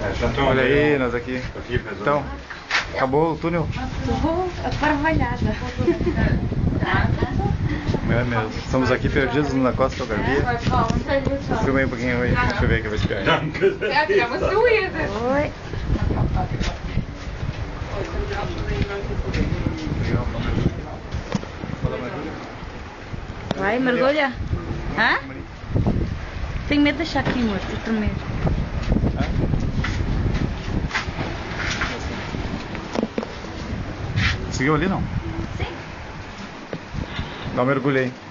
É, já estão Olha aí, nós aqui. Então, acabou o túnel? Estou aparvalhada. É mesmo. Estamos aqui perdidos na Costa do Garvia. Filma aí um pouquinho aí. Deixa eu ver aqui vai espiar. Danke. Oi. Vai, mergulha. Hã? Tenho medo de deixar aqui. Estou tremer. Seguiu ali não? Sim. Dá um mergulho aí.